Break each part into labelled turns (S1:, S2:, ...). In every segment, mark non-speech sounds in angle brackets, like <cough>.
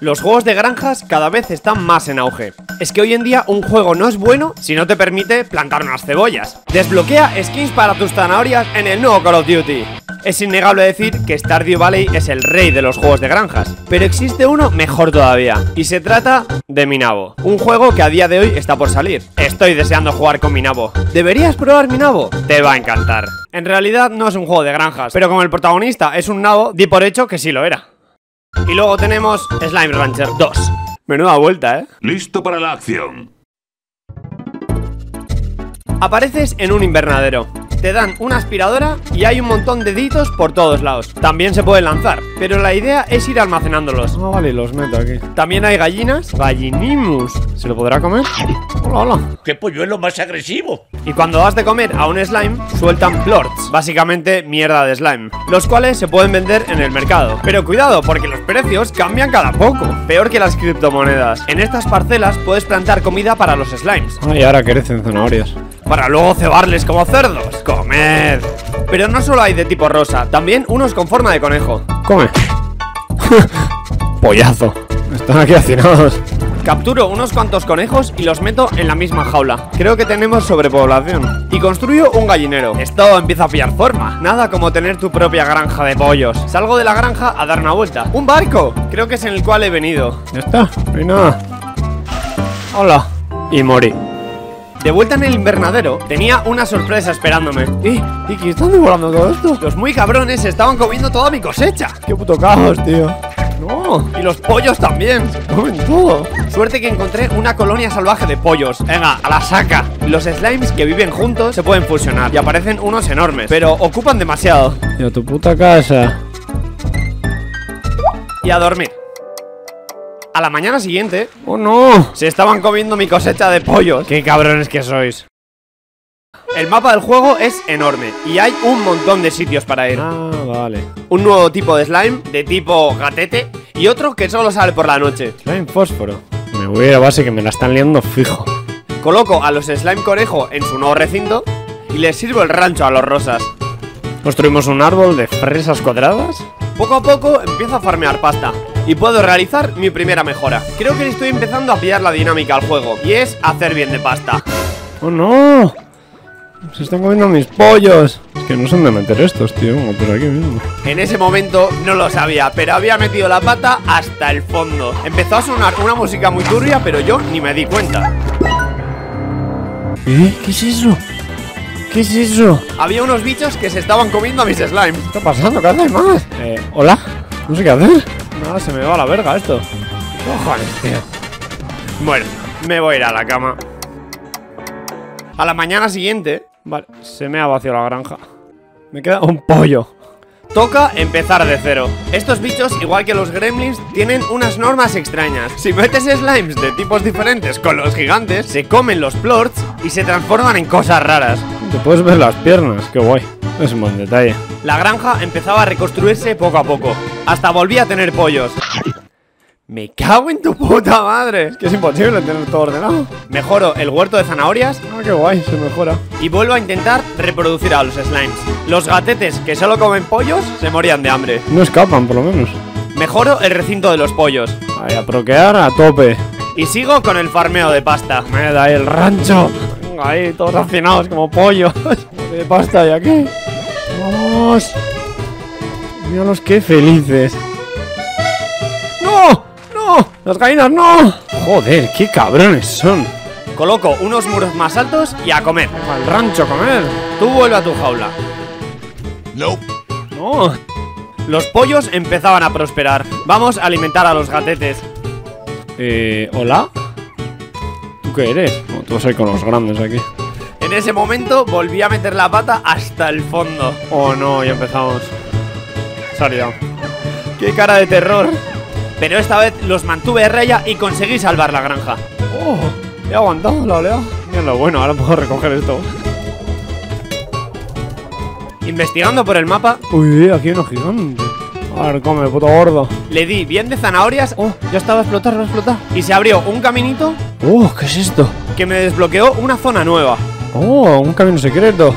S1: Los juegos de granjas cada vez están más en auge. Es que hoy en día un juego no es bueno si no te permite plantar unas cebollas. Desbloquea skins para tus zanahorias en el nuevo Call of Duty. Es innegable decir que Stardew Valley es el rey de los juegos de granjas, pero existe uno mejor todavía, y se trata de Minabo, un juego que a día de hoy está por salir. Estoy deseando jugar con Minabo. ¿Deberías probar Minabo? Te va a encantar. En realidad no es un juego de granjas, pero como el protagonista es un nabo, di por hecho que sí lo era. Y luego tenemos Slime Rancher 2. Menuda vuelta, ¿eh?
S2: Listo para la acción.
S1: Apareces en un invernadero. Te dan una aspiradora y hay un montón de deditos por todos lados. También se pueden lanzar, pero la idea es ir almacenándolos.
S3: Ah, vale, los meto aquí.
S1: También hay gallinas, gallinimus. ¿Se lo podrá comer? Hola, hola.
S4: ¡Qué polluelo más agresivo!
S1: Y cuando das de comer a un slime, sueltan plorts, básicamente mierda de slime, los cuales se pueden vender en el mercado. Pero cuidado, porque los precios cambian cada poco, peor que las criptomonedas. En estas parcelas puedes plantar comida para los slimes,
S3: Ay, ahora crecen zanahorias.
S1: para luego cebarles como cerdos. ¡Comed! Pero no solo hay de tipo rosa, también unos con forma de conejo.
S3: Come. <laughs> Pollazo. Están aquí hacinados.
S1: Capturo unos cuantos conejos y los meto en la misma jaula. Creo que tenemos sobrepoblación. Y construyo un gallinero. Esto empieza a pillar forma. Nada como tener tu propia granja de pollos. Salgo de la granja a dar una vuelta. ¡Un barco! Creo que es en el cual he venido.
S3: Ya está, no hay nada. Hola. Y morí.
S1: De vuelta en el invernadero, tenía una sorpresa esperándome.
S3: ¿Y? ¿Y qué están devorando todo esto?
S1: Los muy cabrones estaban comiendo toda mi cosecha.
S3: ¡Qué puto caos, tío!
S1: No, y los pollos también.
S3: ¡Comen todo!
S1: Suerte que encontré una colonia salvaje de pollos. Venga, a la saca. Los slimes que viven juntos se pueden fusionar y aparecen unos enormes, pero ocupan demasiado.
S3: Y a tu puta casa.
S1: Y a dormir. A la mañana siguiente,
S3: ¡Oh, no!
S1: se estaban comiendo mi cosecha de pollos.
S3: ¡Qué cabrones que sois!
S1: El mapa del juego es enorme y hay un montón de sitios para ir.
S3: Ah, vale.
S1: Un nuevo tipo de slime, de tipo gatete, y otro que solo sale por la noche.
S3: Slime fósforo. Me voy a ir a base que me la están liando fijo.
S1: Coloco a los slime conejo en su nuevo recinto y les sirvo el rancho a los rosas.
S3: Construimos un árbol de fresas cuadradas.
S1: Poco a poco empiezo a farmear pasta y puedo realizar mi primera mejora. Creo que estoy empezando a pillar la dinámica al juego y es hacer bien de pasta.
S3: ¡Oh, no! Se están comiendo mis pollos. Es que no son de meter estos, tío. Por aquí mismo.
S1: En ese momento no lo sabía, pero había metido la pata hasta el fondo. Empezó a sonar una música muy turbia, pero yo ni me di cuenta.
S3: ¿Eh? ¿Qué es eso? ¿Qué es eso?
S1: Había unos bichos que se estaban comiendo a mis slimes.
S3: ¿Qué está pasando? ¿Qué haces más? Eh, ¿hola? No sé qué hacer. Nada, se me va a la verga esto. ¿Qué cojones, tío?
S1: Bueno, me voy a ir a la cama. A la mañana siguiente,
S3: Vale, se me ha vaciado la granja. Me queda un pollo.
S1: toca empezar de cero. Estos bichos, igual que los gremlins, tienen unas normas extrañas. Si metes slimes de tipos diferentes con los gigantes, se comen los plorts y se transforman en cosas raras.
S3: Te puedes ver las piernas, qué guay. Es un buen detalle.
S1: La granja empezaba a reconstruirse poco a poco, hasta volví a tener pollos. Me cago en tu puta madre.
S3: Es que es imposible tener todo ordenado.
S1: Mejoro el huerto de zanahorias
S3: Ah, qué guay, se mejora.
S1: y vuelvo a intentar reproducir a los slimes. Los gatetes que solo comen pollos se morían de hambre.
S3: No escapan, por lo menos.
S1: Mejoro el recinto de los pollos
S3: Ahí, a troquear a tope.
S1: y sigo con el farmeo de pasta.
S3: Me da ahí el rancho. Venga, ahí, todos hacinados como pollos. <laughs> de pasta y aquí. Vamos. Míralos qué felices. ¡Las gallinas no! Joder, qué cabrones son.
S1: Coloco unos muros más altos y a comer.
S3: Al rancho a comer.
S1: Tú vuelve a tu jaula.
S2: No.
S3: No.
S1: Los pollos empezaban a prosperar. Vamos a alimentar a los gatetes.
S3: Eh, ¿hola? ¿Tú qué eres? No, tú vas a ir con los grandes aquí.
S1: En ese momento volví a meter la pata hasta el fondo.
S3: Oh no, ya empezamos. Se ha liado.
S1: ¡Qué cara de terror! Pero esta vez los mantuve a raya y conseguí salvar la granja.
S3: Oh, he aguantado la oleada. Mira lo bueno, ahora puedo recoger esto.
S1: Investigando por el mapa,
S3: Uy, aquí hay uno gigante. A ver, come, puto gordo.
S1: le di bien de zanahorias
S3: Oh, ya está, va a explotar, va a explotar.
S1: y se abrió un caminito
S3: Oh, ¿qué es esto?
S1: que me desbloqueó una zona nueva.
S3: Oh, un camino secreto.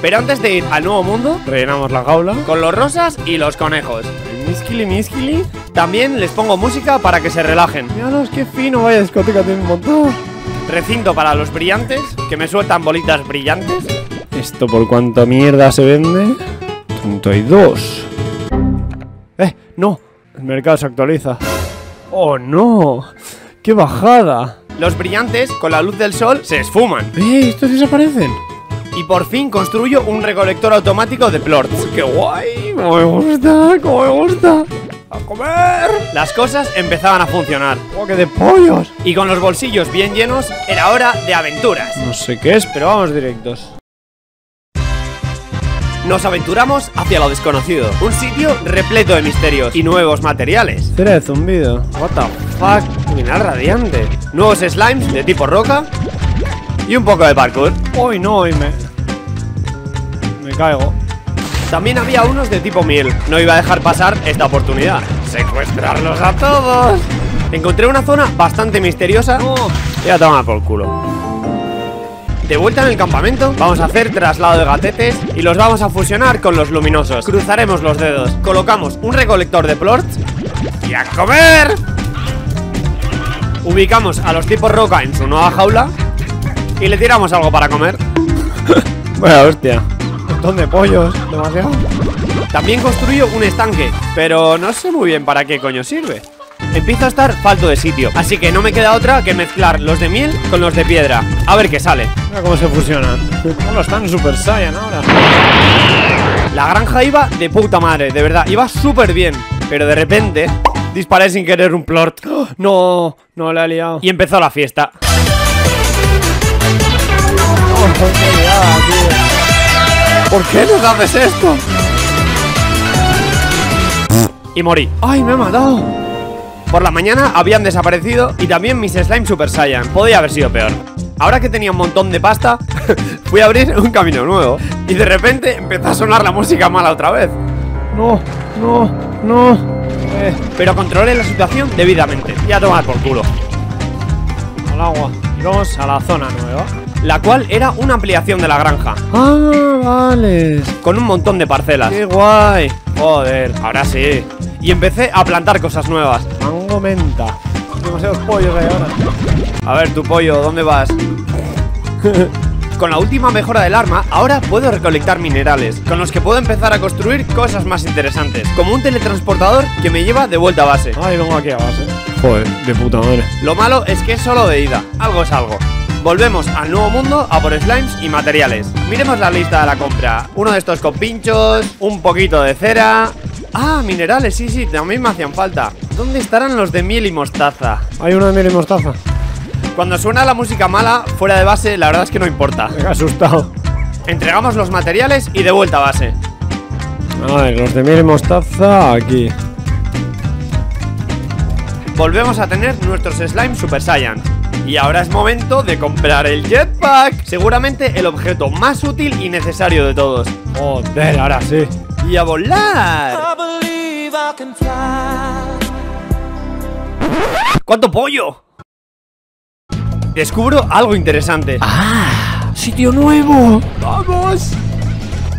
S1: Pero antes de ir al nuevo mundo,
S3: Rellenamos la jaula.
S1: con los rosas y los conejos.
S3: En mi Miskili, miskili.
S1: También les pongo música para que se relajen.
S3: Míralos, qué fino, vaya discoteca tiene un montón.
S1: Recinto para los brillantes, que me sueltan bolitas brillantes.
S3: ¿Esto por cuánta mierda se vende? 32. Eh, no. El mercado se actualiza. Oh, no. ¡Qué bajada!
S1: Los brillantes, con la luz del sol, se esfuman.
S3: ¡Eh! ¿Estos desaparecen?
S1: Y por fin construyo un recolector automático de plorts.
S3: ¡Qué guay! ¡Cómo me gusta! ¡Cómo me gusta! ¡A comer!
S1: Las cosas empezaban a funcionar.
S3: ¡Oh, qué de pollos!
S1: Y con los bolsillos bien llenos, era hora de aventuras.
S3: No sé qué es, pero vamos directos.
S1: Nos aventuramos hacia lo desconocido. Un sitio repleto de misterios y nuevos materiales.
S3: Cera de zumbido.
S1: What the fuck, mineral radiante. Nuevos slimes de tipo roca. Y un poco de parkour.
S3: ¡Uy, no! Hoy me... Me caigo.
S1: También había unos de tipo miel. No iba a dejar pasar esta oportunidad. Secuestrarlos a todos. Encontré una zona bastante misteriosa. Y a tomar por culo. De vuelta en el campamento, vamos a hacer traslado de gatetes y los vamos a fusionar con los luminosos. Cruzaremos los dedos, colocamos un recolector de plorts y a comer. Ubicamos a los tipos roca en su nueva jaula y le tiramos algo para comer. <laughs>
S3: Vaya hostia. Un montón de pollos. Demasiado.
S1: También construyo un estanque, pero no sé muy bien para qué coño sirve. Empiezo a estar falto de sitio, así que no me queda otra que mezclar los de miel con los de piedra. A ver qué sale.
S3: Mira cómo se fusionan. ¿Cómo están Super Saiyan ahora?
S1: La granja iba de puta madre, de verdad, iba súper bien. Pero de repente disparé sin querer un plort. <gasps>
S3: ¡Oh! No, no la he liado.
S1: Y empezó la fiesta.
S3: Oh, qué liada, tío.
S1: ¿Por qué nos haces esto? Y morí.
S3: ¡Ay, me ha matado!
S1: Por la mañana habían desaparecido y también mis slime Super Saiyan. Podía haber sido peor. Ahora que tenía un montón de pasta, <laughs> fui a abrir un camino nuevo. Y de repente empezó a sonar la música mala otra vez.
S3: No, no, no. Eh,
S1: Pero controlé la situación debidamente. Y a tomar por culo.
S3: al agua. Y vamos a la zona nueva.
S1: La cual era una ampliación de la granja.
S3: Ah, vale.
S1: Con un montón de parcelas.
S3: Qué guay.
S1: Joder, ahora sí. Y empecé a plantar cosas nuevas.
S3: Mango menta. Demasiados pollos ahí ahora.
S1: A ver, tu pollo, ¿dónde vas? <laughs> Con la última mejora del arma, ahora puedo recolectar minerales, con los que puedo empezar a construir cosas más interesantes, como un teletransportador que me lleva de vuelta a base.
S3: Ay, vengo aquí a base. Joder, de puta madre.
S1: Lo malo es que es solo de ida, algo es algo. Volvemos al nuevo mundo a por slimes y materiales. Miremos la lista de la compra. Uno de estos con pinchos, un poquito de cera. Ah, minerales, sí, sí, también me hacían falta. ¿Dónde estarán los de miel y mostaza?
S3: Hay uno de miel y mostaza.
S1: Cuando suena la música mala, fuera de base, la verdad es que no importa.
S3: Me he asustado.
S1: Entregamos los materiales y de vuelta a base.
S3: A ver, los de miel y mostaza aquí.
S1: Volvemos a tener nuestros slime Super Saiyan. Y ahora es momento de comprar el jetpack. Seguramente el objeto más útil y necesario de todos.
S3: Joder, ahora sí.
S1: ¡Y a volar! ¿Cuánto pollo? Descubro algo interesante.
S3: ¡Ah! ¡Sitio nuevo!
S1: ¡Vamos!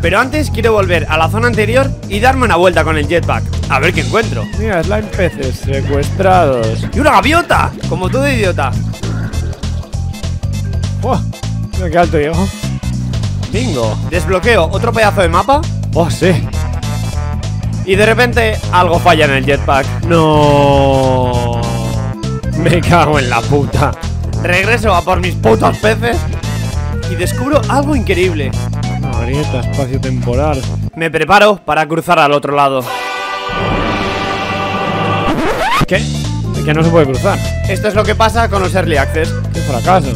S1: Pero antes quiero volver a la zona anterior y darme una vuelta con el jetpack. A ver qué encuentro.
S3: Mira, slime peces secuestrados.
S1: ¡Y una gaviota! Como todo idiota.
S3: ¡Oh! Mira qué alto llego.
S1: Bingo. Desbloqueo otro pedazo de mapa
S3: ¡Oh, sí!
S1: y de repente algo falla en el jetpack.
S3: ¡No! Me cago en la puta.
S1: Regreso a por mis putos peces y descubro algo increíble.
S3: Una grieta espacio-temporal.
S1: Me preparo para cruzar al otro lado.
S3: ¿Qué? Que no se puede cruzar.
S1: Esto es lo que pasa con los Early Access.
S3: ¡Qué fracaso!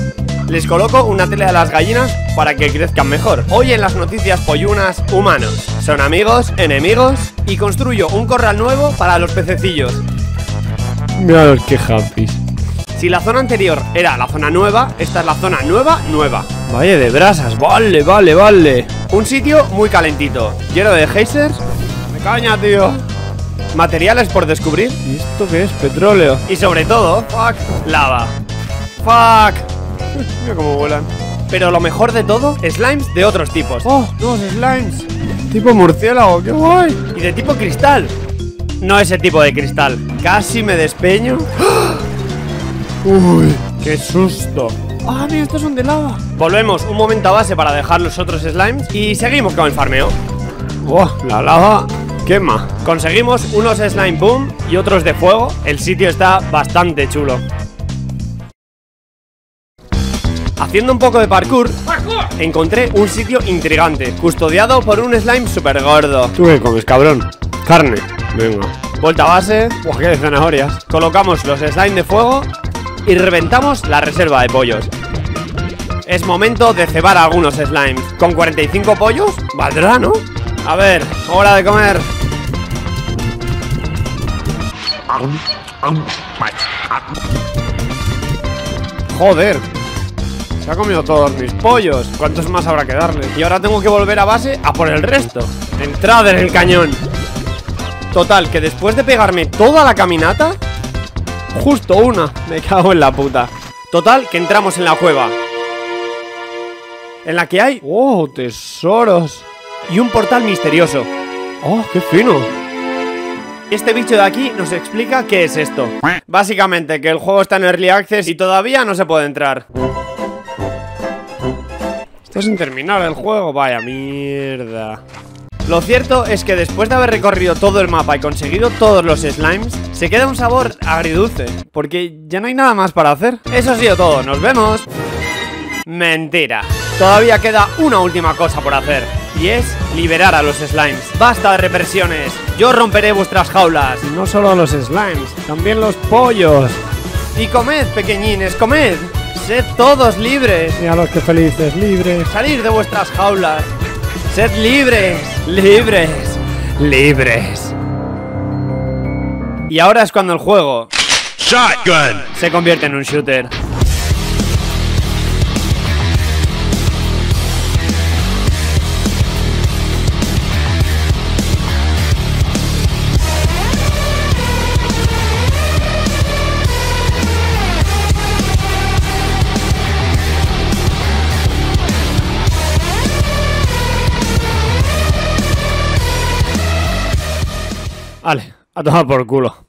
S1: Les coloco una tele a las gallinas para que crezcan mejor. Hoy en las noticias pollunas, humanos. Son amigos, enemigos y construyo un corral nuevo para los pececillos.
S3: Mira los que happy.
S1: Si la zona anterior era la zona nueva, esta es la zona nueva, nueva. Valle de brasas, vale, vale, vale. Un sitio muy calentito, lleno de geysers. Me caña, tío. Materiales por descubrir.
S3: ¿Y esto qué es? Petróleo.
S1: Y sobre todo, fuck, lava. Fuck. <laughs> Mira cómo vuelan. Pero lo mejor de todo, slimes de otros tipos.
S3: ¡Oh! ¡Nuevos slimes! Tipo murciélago, qué guay.
S1: Y de tipo cristal. No ese tipo de cristal. Casi me despeño. <gasps>
S3: Uy, qué susto.
S1: ¡Ah, mira, estos son de lava! Volvemos un momento a base para dejar los otros slimes y seguimos con el farmeo.
S3: Oh, la lava quema.
S1: Conseguimos unos slime boom y otros de fuego. El sitio está bastante chulo. Haciendo un poco de parkour, encontré un sitio intrigante, custodiado por un slime super gordo.
S3: ¿Tú qué comes, cabrón? Carne. Venga.
S1: Vuelta a base,
S3: Buah, qué de zanahorias.
S1: colocamos los slime de fuego y reventamos la reserva de pollos. Es momento de cebar algunos slimes. ¿Con 45 pollos? ¿Valdrá, no? A ver, hora de comer.
S3: Joder. Se ha comido todos mis pollos. ¿Cuántos más habrá que darle?
S1: Y ahora tengo que volver a base a por el resto. Entrada en el cañón. Total, que después de pegarme toda la caminata, justo una, me cago en la puta. Total, que entramos en la cueva. En la que hay
S3: Oh, tesoros.
S1: y un portal misterioso.
S3: Oh, qué fino.
S1: Este bicho de aquí nos explica qué es esto. Básicamente que el juego está en Early Access y todavía no se puede entrar.
S3: Está sin terminar el juego. Vaya mierda.
S1: Lo cierto es que después de haber recorrido todo el mapa y conseguido todos los slimes, se queda un sabor agridulce, porque ya no hay nada más para hacer. Eso ha sido todo, nos vemos. Mentira. Todavía queda una última cosa por hacer, y es liberar a los slimes. Basta de represiones, yo romperé vuestras jaulas.
S3: Y no solo los slimes, también los pollos.
S1: Y comed, pequeñines, comed. Sed todos libres.
S3: Mira los que felices, libres.
S1: Salir de vuestras jaulas. Sed libres, libres, libres. Y ahora es cuando el juego
S2: Shotgun.
S1: se convierte en un shooter.
S3: A tomar por culo.